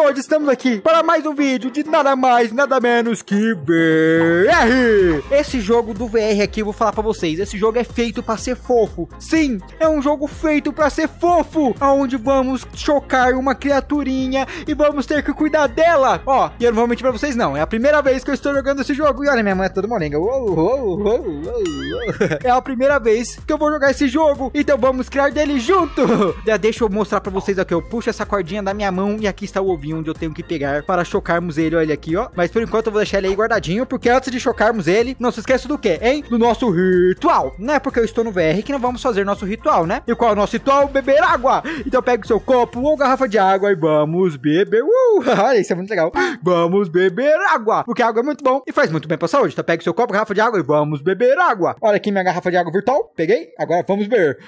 hoje estamos aqui para mais um vídeo de nada mais, nada menos que VR. Esse jogo do VR aqui, eu vou falar para vocês, esse jogo é feito para ser fofo. Sim, é um jogo feito para ser fofo, aonde vamos chocar uma criaturinha e vamos ter que cuidar dela. Ó, e eu não vou mentir para vocês não, é a primeira vez que eu estou jogando esse jogo. E olha, minha mãe é toda molenga. Uou, uou, uou, uou, É a primeira vez que eu vou jogar esse jogo, então vamos criar dele junto. Deixa eu mostrar para vocês aqui, eu puxo essa cordinha da minha mão e aqui está o ovinho onde eu tenho que pegar para chocarmos ele, olha aqui, ó. Mas por enquanto eu vou deixar ele aí guardadinho, porque antes de chocarmos ele, não se esqueça do que, hein? Do nosso ritual. Não é porque eu estou no VR que não vamos fazer nosso ritual, né? E qual é o nosso ritual? Beber água. Então pega o seu copo ou garrafa de água e vamos beber. Uh, olha, isso é muito legal. Vamos beber água, porque água é muito bom e faz muito bem para a saúde. Então pega o seu copo, garrafa de água e vamos beber água. Olha aqui minha garrafa de água virtual. Peguei. Agora vamos beber.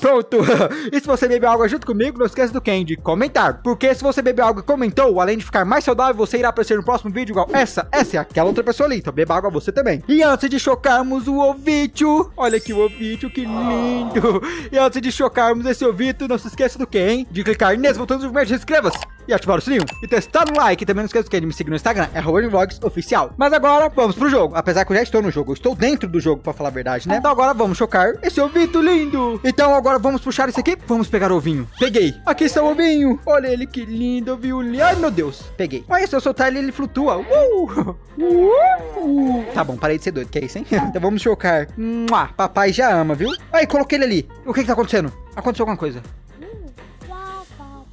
Pronto. E se você beber água junto comigo, não esqueça do quem? De comentar. Porque se você beber água e comentou, além de ficar mais saudável, você irá aparecer no próximo vídeo igual essa, essa é aquela outra pessoa ali. Então beba água você também. E antes de chocarmos o ovítio, olha aqui o ovítio, que lindo. E antes de chocarmos esse ovito, não se esqueça do que, hein? De clicar nesse botão do vermelho, inscreva-se e ativar o sininho e testar no like. Também não esqueça de me seguir no Instagram, é Vlogs Oficial. Mas agora vamos pro jogo. Apesar que eu já estou no jogo, eu estou dentro do jogo, pra falar a verdade, né? Então agora vamos chocar esse ovito lindo. Então agora vamos puxar esse aqui, vamos pegar o ovinho. Peguei. Aqui está o ovinho. Olha ele que lindo, ovinho lindo. Ai meu Deus, peguei. Olha, se eu soltar ele, ele flutua. Uh! Uh! Tá bom, parei de ser doido, que é isso, hein? então vamos chocar. Mua, papai já ama, viu? Aí, coloquei ele ali. O que que tá acontecendo? Aconteceu alguma coisa.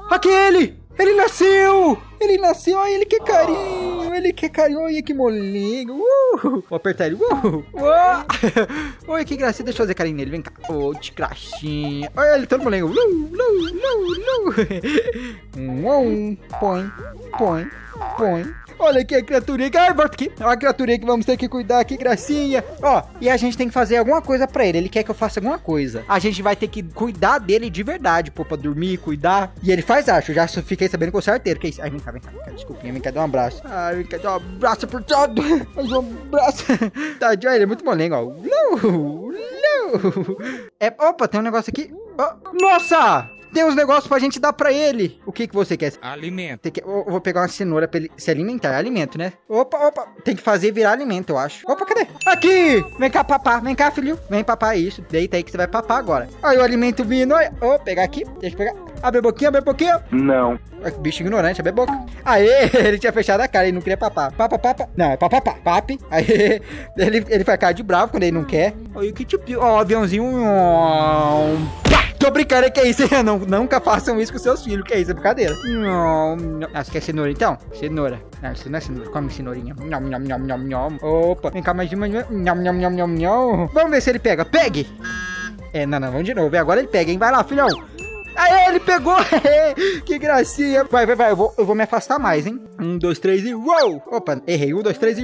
Aqui ele! Nasceu! Ele nasceu, olha ele que carinho, ele que carinho, olha que molinho. Uh, vou apertar ele. Uh, uh. Olha que gracinha, deixa eu fazer carinho nele, vem cá. Oh, de gracinha. Olha ele todo molinho. Lu, lu, lu, lu. Um, põe, põe, põe. Olha aqui a criaturinha. Ai, volta aqui. Olha a criaturinha que vamos ter que cuidar aqui, gracinha. Ó, e a gente tem que fazer alguma coisa pra ele. Ele quer que eu faça alguma coisa. A gente vai ter que cuidar dele de verdade, pô, pra dormir, cuidar. E ele faz, acho. Já fiquei sabendo com certeiro. Que é isso? Ai, vem cá, vem cá. Desculpinha, vem cá, dá um abraço. Ai, vem cá, dá um abraço por todo. Mais um abraço. Tadinho, ele é muito molengo, ó. Não, não. É, opa, tem um negócio aqui. Oh, nossa! Tem uns negócios pra gente dar pra ele. O que que você quer? Alimento. Que... Eu vou pegar uma cenoura pra ele se alimentar. É alimento, né? Opa, opa. Tem que fazer virar alimento, eu acho. Opa, cadê? Aqui! Vem cá, papá. Vem cá, filho. Vem papá, isso. Deita aí que você vai papar agora. Aí o alimento vindo. Olha. Vou pegar aqui. Deixa eu pegar. Abre a boquinha, abre a boquinha. Não. Bicho ignorante, abre a boca. Aê, ele tinha fechado a cara, ele não queria papar. Papa, papa. Não, é papapá. Pape. Aí, ele, ele faz cara de bravo quando ele não quer. Olha que tipo. Ó, aviãozinho. É que é isso? Não, nunca façam isso com seus filhos, que é isso? É brincadeira. Não, não. Ah, você quer cenoura então? Cenoura. Não, isso não é cenoura. Come cenourinha. Nham, nham, nham, nham, nham. Opa, vem cá mais uma. Nham, nham, nham, nham, nham. Vamos ver se ele pega. Pegue! É, não, não, vamos de novo. Agora ele pega, hein? Vai lá, filhão. Ele pegou! que gracinha! Vai, vai, vai, eu vou, eu vou me afastar mais, hein? Um, dois, três e roll! Opa, errei. Um, dois, três e!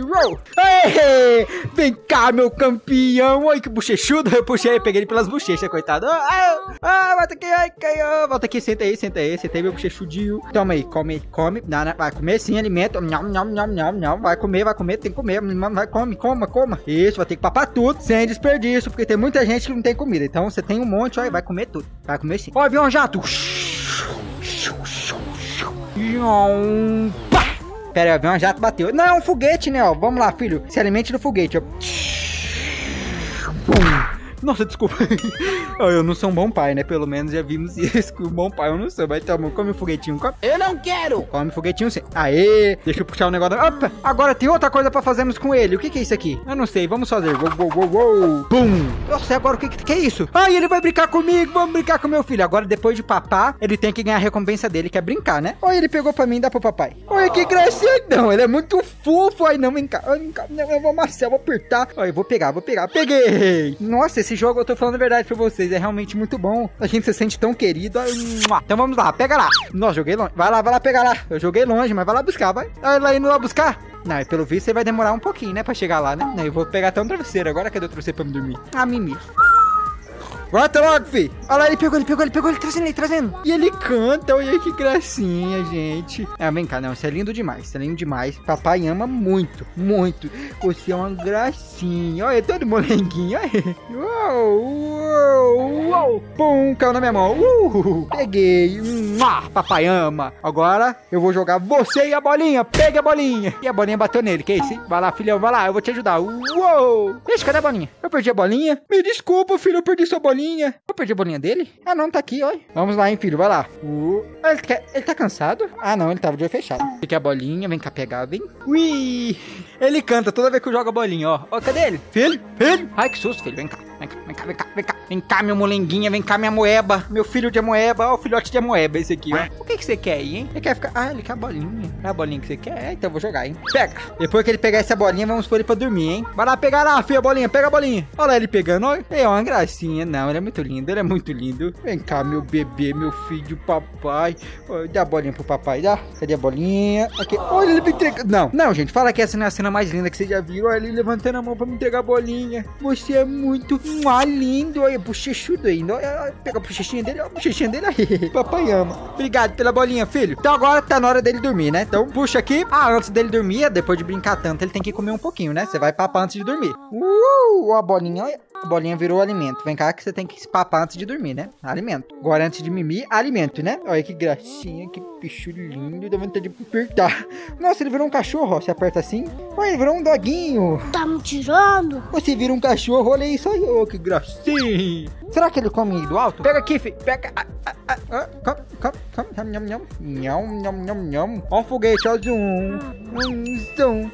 Aê! Vem cá, meu campeão! Oi, que bochechudo! Eu puxei, peguei ele pelas bochechas, coitado! Ah, ah, volta aqui, ai, caiu! Volta aqui, senta aí, senta aí, senta aí, meu bochechudinho! Toma aí, come, come, não, não, vai comer sim, alimento, nham, nham, nham, nham, nham, vai comer, vai comer, tem que comer, vai, come, coma, coma! Isso, vai ter que papar tudo, sem desperdício, porque tem muita gente que não tem comida, então você tem um monte, ó, vai comer tudo, vai comer sim. Ó, avião já Pera aí, o avião jato bateu. Não, é um foguete, né? Ó. Vamos lá, filho. Se alimente do foguete. Ó. Nossa, desculpa. eu não sou um bom pai, né? Pelo menos já vimos isso. Um bom pai eu não sou. Vai tomar, come o um foguetinho. Come. Eu não quero. Come o foguetinho sim. Aê, deixa eu puxar o um negócio. Opa, agora tem outra coisa pra fazermos com ele. O que que é isso aqui? Eu não sei. Vamos fazer. Uou, uou, uou, uou. Pum. Nossa, agora o que que, que é isso? Ai, ele vai brincar comigo. Vamos brincar com meu filho. Agora, depois de papar, ele tem que ganhar a recompensa dele, que é brincar, né? Olha, ele pegou pra mim e dá pro papai. Olha que. Não, ele é muito fofo. Ai, não, vem cá. Ai, vem cá. Não, eu vou amassar, vou apertar. Olha, eu vou pegar, vou pegar. Peguei. Nossa, esse jogo eu tô falando a verdade pra vocês. É realmente muito bom. A gente se sente tão querido. Então vamos lá, pega lá. Nossa, joguei longe. Vai lá, vai lá pegar lá. Eu joguei longe, mas vai lá buscar, vai. Vai lá indo lá buscar. Não, pelo visto você vai demorar um pouquinho, né? Pra chegar lá, né? Eu vou pegar até um travesseiro. Agora cadê o travesseiro pra me dormir? Ah, mimi. Volta logo, fi. Olha lá, ele pegou, ele pegou, ele pegou, ele trazendo, ele trazendo. E ele canta, olha que gracinha, gente. Ah, vem cá, não, isso é lindo demais, isso é lindo demais. Papai ama muito, muito. Você é uma gracinha. Olha, todo molenguinho, olha. Uou, uou, uou. Pum, caiu na minha mão. Uh, peguei. Ah, papai ama. Agora eu vou jogar você e a bolinha. Pegue a bolinha. E a bolinha bateu nele, que isso? Vai lá, filhão, vai lá, eu vou te ajudar. Uou. Ixi, cadê a bolinha? Eu perdi a bolinha. Me desculpa, filho, eu perdi sua bolinha. Eu perdi a bolinha dele? Ah, não, tá aqui, olha. Vamos lá, hein, filho, vai lá. Uh, ele, ele tá cansado? Ah, não, ele tava de olho fechado. Fique a bolinha, vem cá pegar, vem. Ui! Ele canta toda vez que eu jogo a bolinha, ó. Ó, cadê ele? Filho? Filho? Ai, que susto, filho, vem cá. Vem cá, vem cá, vem cá, vem cá. Vem cá, meu molenguinha, vem cá, minha moeba. Meu filho de moeba, ó, o filhote de moeba, esse aqui, ó. O que que você quer aí, hein? Ele quer ficar... Ah, ele quer a bolinha. É a bolinha que você quer? É, então eu vou jogar, hein? Pega. Depois que ele pegar essa bolinha, vamos pôr ele pra dormir, hein? Vai lá pegar lá, filha, a bolinha. Pega a bolinha. Olha lá ele pegando, ó. É uma gracinha. Não, ele é muito lindo, ele é muito lindo. Vem cá, meu bebê, meu filho, papai. Ó, dá a bolinha pro papai, dá. Cadê a bolinha? Aqui. Olha, ele me entrega... Não, não, gente, fala que essa não é a cena mais linda que vocês já viram. Olha ele levantando a mão pra me entregar a bolinha. Você é muito mua, lindo. Olha, bochechudo ainda. Olha, pega a bochechinha dele, ó, a bochechinha dele aí. Papai ama. Obrigado pela bolinha, filho. Então agora tá na hora dele dormir, né? Então puxa aqui. Ah, antes dele dormir, depois de brincar tanto, ele tem que comer um pouquinho, né? Você vai papar antes de dormir. Uh, a bolinha, olha. A bolinha virou alimento. Vem cá que você tem que se papar antes de dormir, né? Alimento. Agora, antes de mimir, alimento, né? Olha que gracinha, que bicho lindo. Dá vontade de apertar. Nossa, ele virou um cachorro, ó. Você aperta assim. Olha, ele virou um doguinho. Tá me tirando? Você vira um cachorro, olha isso aí. Oh, que gracinha. Será que ele come do alto? Pega aqui, filho. Pega. Ah, ah, ah. Come, come, come. Nham, nham, nham. Nham, nham, nham. Ó o foguete, ó. Zoom. Um, zoom.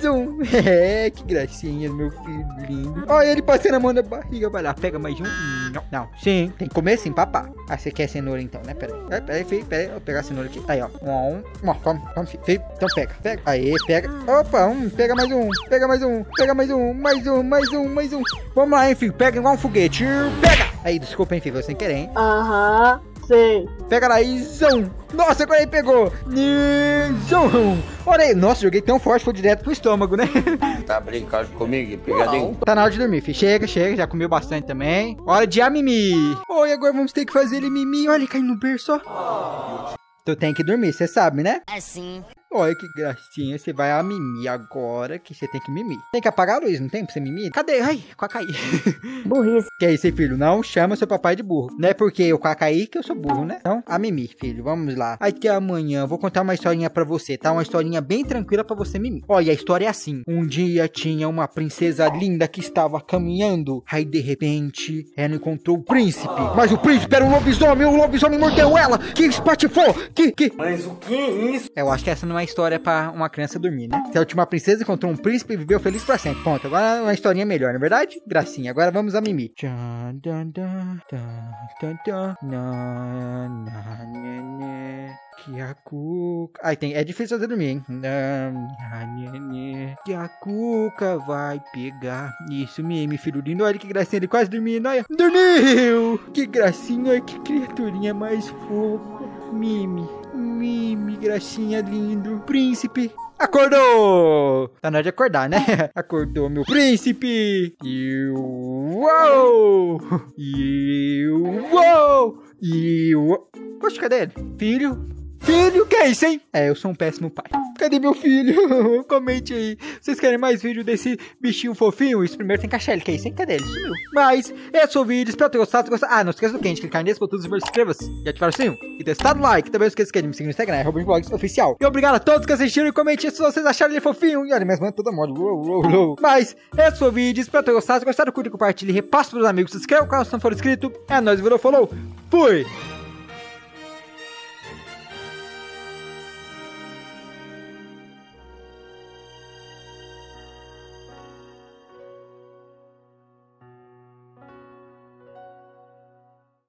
Zoom. É, que gracinha, meu filho lindo. Olha ele passando a mão na barriga. Vai lá, pega mais um. Não, não. Sim, tem que comer sim, papá. Ah, você quer cenoura então, né? Pera aí. É, pera aí, filho. Pera aí. Vou pegar a cenoura aqui. Aí, ó. Um, um. Toma, toma, filho. Então pega, pega. Aí, pega. Opa, um. Pega mais um. Pega mais um. Pega mais um. Mais um, mais um, mais um. Vamos lá, hein, filho. Pega igual um foguete. Pega. Aí, desculpa, hein, filho. Você sem querer, hein? Aham, sei. Pega lá, Izão. Nossa, agora ele pegou. Izão. Olha aí. Nossa, joguei tão forte, foi direto pro estômago, né? Tá brincando comigo, pegadinho? Tá na hora de dormir, filho. Chega, chega. Já comeu bastante também. Hora de a mimi. Oi, agora vamos ter que fazer ele mimi. Olha, ele caindo no berço, ó. Tu tem que dormir, você sabe, né? É sim. Olha que gracinha, você vai a mimir agora que você tem que mimir. Tem que apagar a luz, não tem pra você mimir? Cadê? Ai, Quacaí. Burrice. que é isso aí, filho? Não chama seu papai de burro. Não é porque eu Quacaí que eu sou burro, né? Então, a mimir, filho. Vamos lá. Até amanhã, vou contar uma historinha pra você, tá? Uma historinha bem tranquila pra você mimir. Olha, a história é assim. Um dia tinha uma princesa linda que estava caminhando. Aí, de repente, ela encontrou o príncipe. Mas o príncipe era um lobisomem, o lobisomem mordeu ela. Que espatifou. Que, que... Mas o que é isso? Eu acho que essa não é história pra uma criança dormir, né? Se a última princesa encontrou um príncipe e viveu feliz pra sempre. Ponto. Agora uma historinha melhor, não é verdade? Gracinha. Agora vamos a Mimi. Na, né, né. Que. Ai, tem. É difícil fazer dormir, hein? Né. Que cuca vai pegar. Isso, Mimi, filho lindo. Olha que gracinha, ele quase dormindo. Olha. Dormiu! Que gracinha, olha que criaturinha mais fofa. Mimi. Mimi, gracinha lindo. Príncipe. Acordou! Tá na hora de acordar, né? Acordou, meu príncipe! E uou! E uou! E uou! Poxa, cadê ele? Filho? Filho, que é isso, hein? É, eu sou um péssimo pai. Cadê meu filho? Comente aí. Vocês querem mais vídeo desse bichinho fofinho? Isso primeiro tem que ele, que é isso, hein? Cadê ele? Sumiu. Mas, esse foi o vídeo. Espero ter gostado. Se gostar... Ah, não esqueça do quente. Clicar nesse botão e inscreva-se. E ativar o sininho. E testar o like. Também não esqueça de me seguir no Instagram. É Vlogs Oficial. E obrigado a todos que assistiram e comente se vocês acharam ele fofinho. E olha, minhas mãos toda mole. Uou, uou, uou. Mas, esse foi o vídeo. Espero ter gostado. Se gostaram, curte, compartilhe, repasse pros amigos. Se inscreva no canal se não for inscrito. É nóis, virou, falou. Fui!